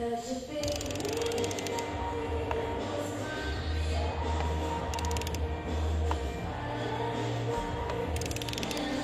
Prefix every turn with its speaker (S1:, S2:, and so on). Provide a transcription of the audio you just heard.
S1: żeby